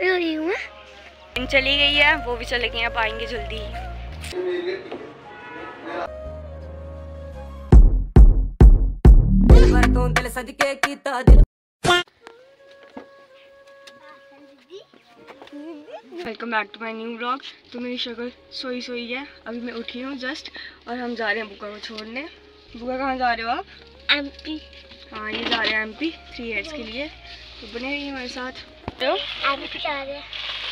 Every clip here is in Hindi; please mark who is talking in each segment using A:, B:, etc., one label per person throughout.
A: रही हूँ मैं। चली गई है वो भी चले गए आप आएँगे जल्दी। Welcome back to my new blog तो मेरी शक्ल सोई सोई है। अभी मैं उठी हूँ जस्ट और हम जा रहे हैं बुका को छोड़ने। बुका कहाँ जा रहे हो आप? एम पी हाँ ये जा रहे हैं एमपी पी थ्री एयर्स के लिए। तो बने रहिए हमारे साथ।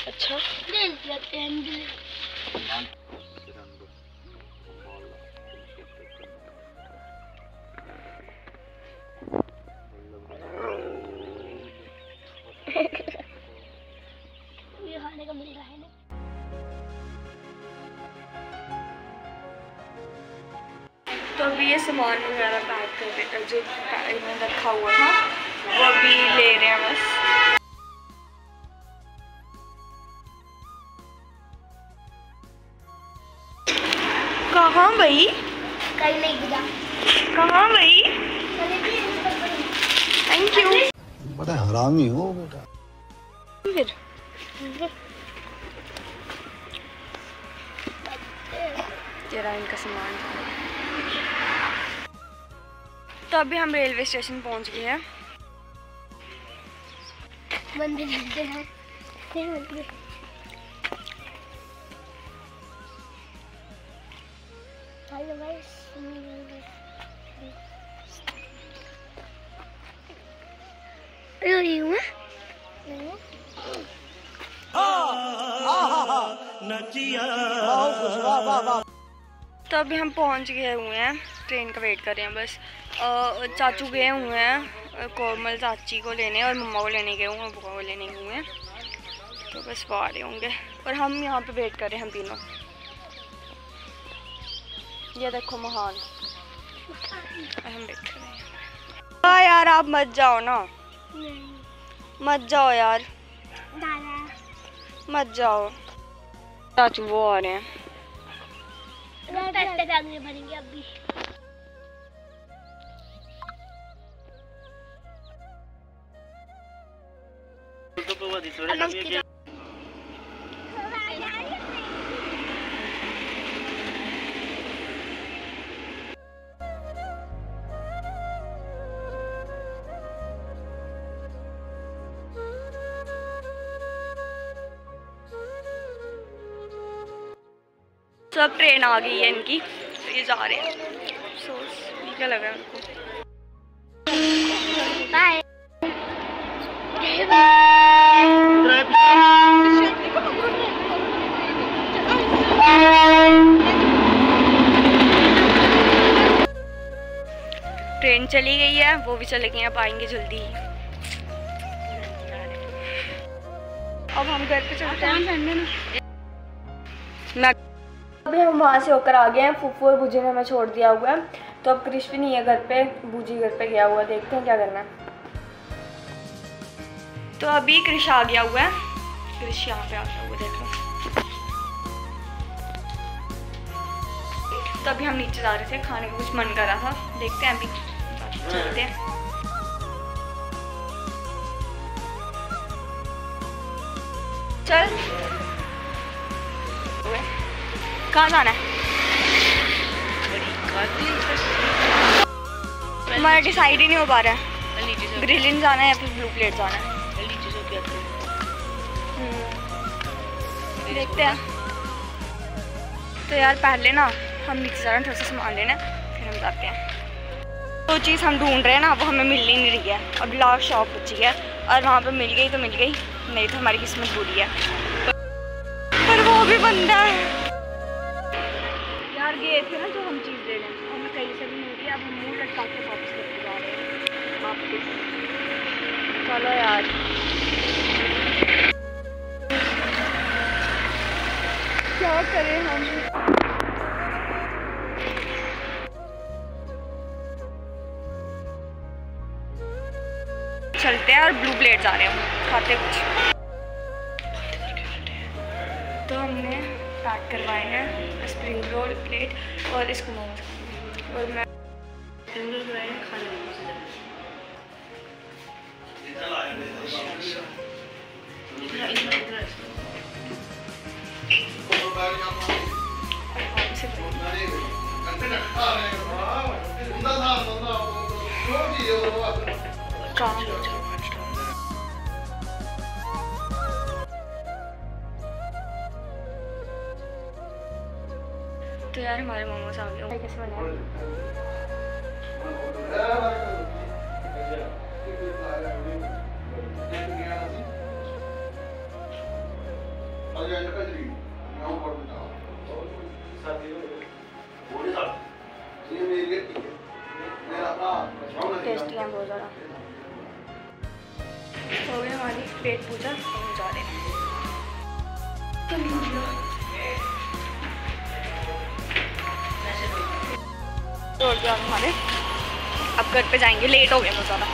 A: अच्छा। तो अभी ये सामान वगैरह पैक कर रहे जो इन्होंने रखा हुआ था वो अभी ले रहे हैं बस। कहाँ भाई
B: कहीं नहीं
A: कहाँ भाई थैंक यू
C: बड़ा हरामी हो बेटा।
A: फिर? तेरा इनका सामान तो अभी हम रेलवे स्टेशन पहुँच गए हैं।
B: मंदिर हैं। मंदिर हेलो गाइस रोई हूँ
A: तो अभी हम पहुँच गए हुए हैं ट्रेन का वेट कर रहे हैं बस चाचू गए हुए हैं कोमल चाची को लेने और मम्मा को लेने गए हुए हैं बुआ को लेने गए हुए हैं तो बस वो आ रहे होंगे और हम यहाँ पे वेट कर रहे हैं हम तीनों ये देखो महान। और हम वेट रहे हाँ यार आप मत जाओ ना। मत जाओ यार। मत जाओ। चाचू वो आ रहे हैं।
B: पैसे
A: तो अब ट्रेन आ गई है इनकी। तो ये जा रहे हैं। अफसोस ये क्या लगा है उनको?
B: बाय
A: ट्रेन चली गई है वो भी चले गए अब आएँगे जल्दी। अब हम घर पे चलते हैं। अभी हम वहाँ से होकर आ गए हैं, फूफू और बूजी ने हमें छोड़ दिया हुआ है। तो अब क्रिश भी नहीं है घर पे, बूजी घर पे गया हुआ देखते हैं क्या करना है। तो अभी क्रिश आ गया हुआ है। क्रिश यहाँ पे आ गया हुआ देख। लो तो अभी हम नीचे जा रहे थे, खाने का कुछ मन कर रहा था। देखते हैं अभी। चलते हैं। चल। कहाँ जाना है? हमारा डिसाइड ही नहीं हो पा रहा है। ग्रिलिन जाना है या फिर ब्लू प्लेट जाना है? हम्म, देखते हैं। तो यार पहले ना हम नीचे हैं थोड़ा सा सामान लेना फिर हम जाते हैं। जो चीज़ हम ढूंढ रहे हैं ना वो हमें मिल ही नहीं रही है। अब लास्ट शॉप बची है और वहाँ पे मिल गई तो मिल गई नहीं तो हमारी किस्मत बुरी है। पर वो भी बंदा है। गए थे ना जो हम चीज़ ले लें हमें कहीं से भी मिल गई अब हम मुँह लटका के वापस लेके जा रहे हैं। वापस। चलो यार। क्या करें हम? चलते हैं और ब्लू प्लेट जा रहे हैं, खाते कुछ। तो हमने पैक करवाए हैं स्प्रिंग रोल प्लेट और इसको मोमोज और मैं स्प्रिंग रोल यार, हमारे मोमोज आ गए कैसे बनाए टेस्टी हैं बहुत ज़्यादा। हो गई हमारी पेट पूजा, हम जा रहे हैं। छोड़ दिया हमारे। अब घर पे जाएँगे लेट हो गए बहुत ज़्यादा।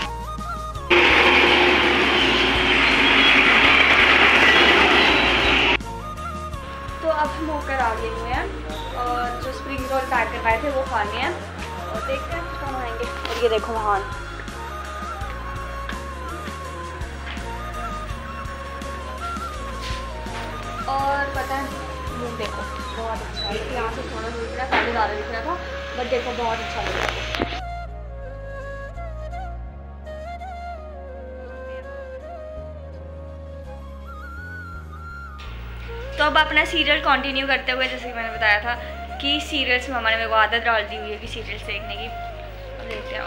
A: तो अब हम होकर आ गए हुए हैं, और जो स्प्रिंग रोल पैक करवाए थे वो खाने हैं। और देखते हैं कहाँ आएँगे। और ये देखो महान। और पता है, मुँह देखो, बहुत अच्छा है। यहाँ से थोड़ा दिख रहा था पहले ज़्यादा दिख रहा था। बट देखो, बहुत अच्छा लगा तो अब अपना सीरियल कंटिन्यू करते हुए, जैसे कि मैंने बताया था कि सीरियल्स में हमारे मेरे को आदत डाल दी हुई है कि सीरियल्स देखने की अब देखते हैं.